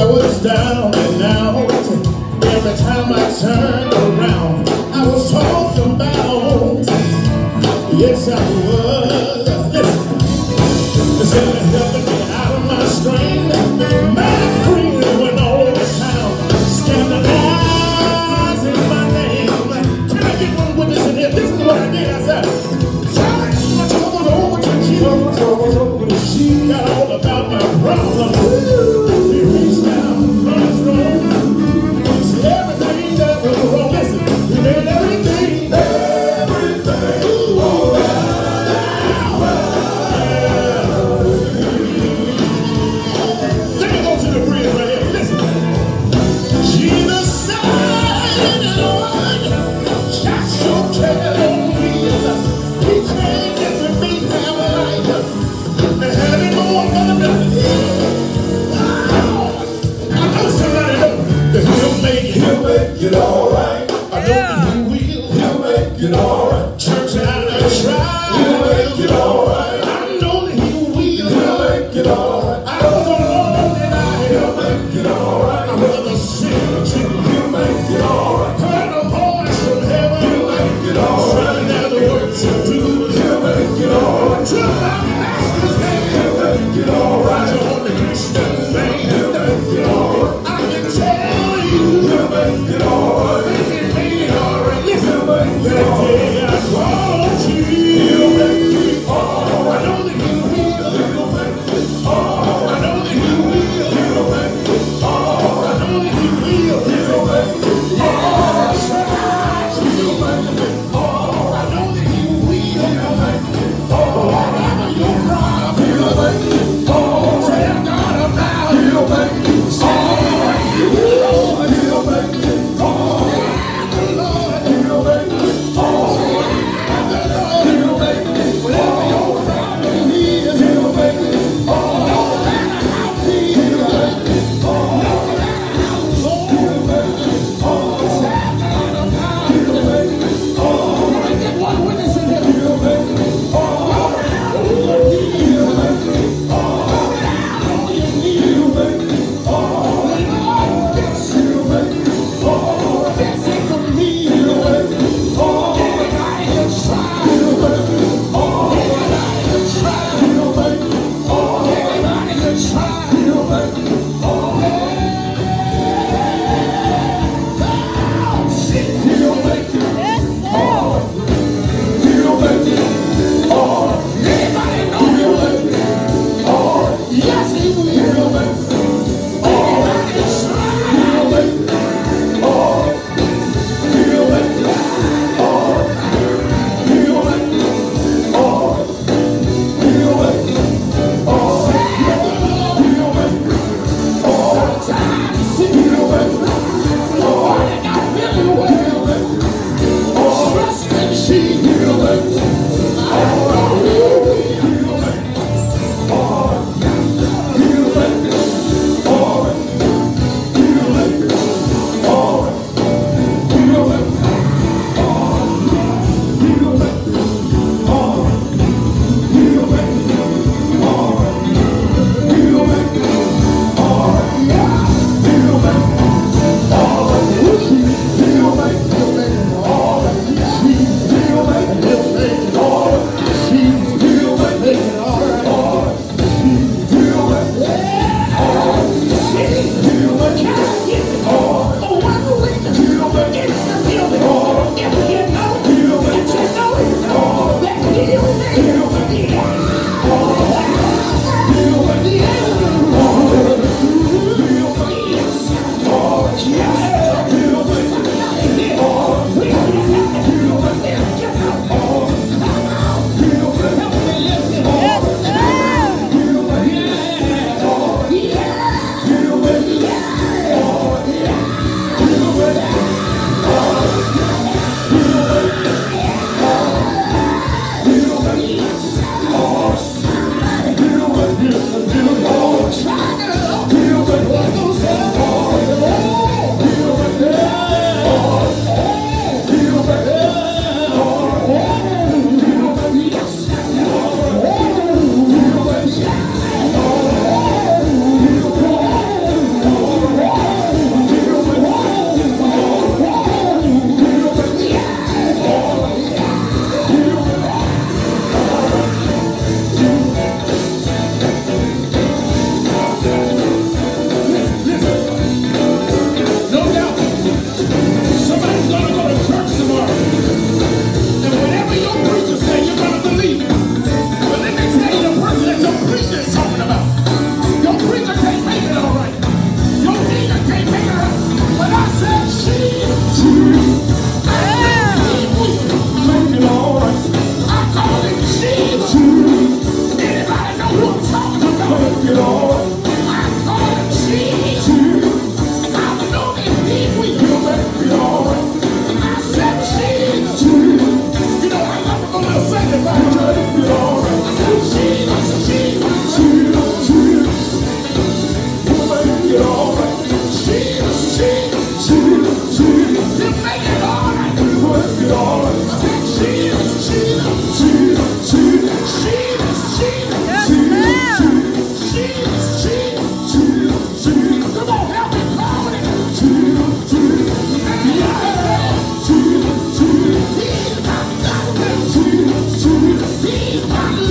I was down and out, every time I turned around, I was tossed about. Yes, I was. Yes. Instead of helping out of my strain, my freedom went all scandalizing my name. Can I get one witness in here? This is what I did. 어. Brasil, Brasil.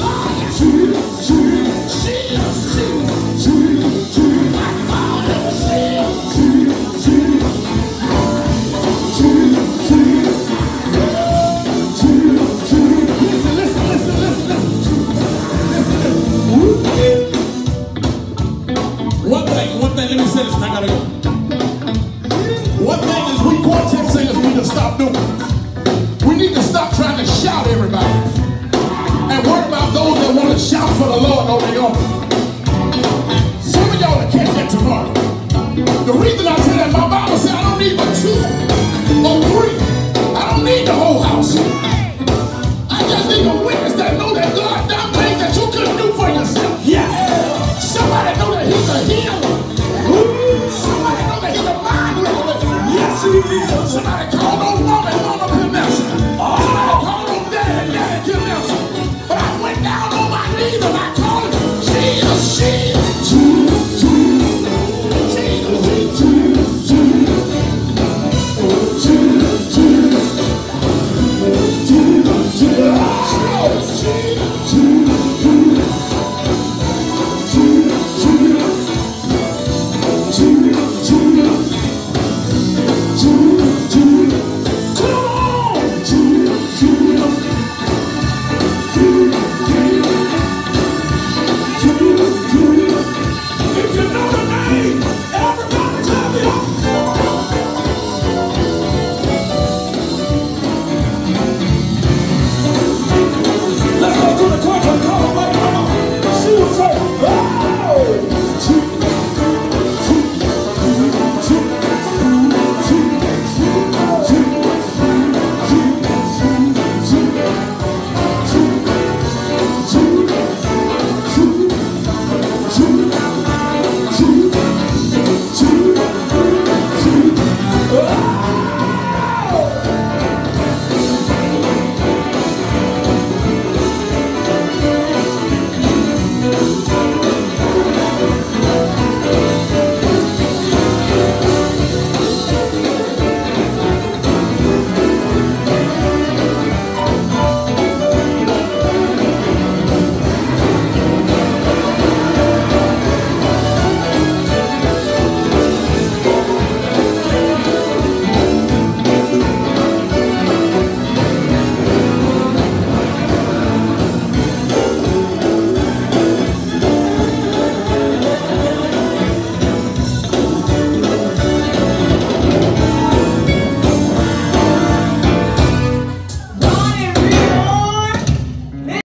Lord. Some of y'all tomorrow. The reason I say that, my Bible I don't need two or three. I don't need the whole house. I just need a witness that that God done things that you couldn't do for yourself. Yeah. Somebody know that he's a healer. Somebody know that he's a mind. Yes, he is. Somebody call on woman, on connection. Somebody call on dad, dad, connection freedom. I told you, she a she.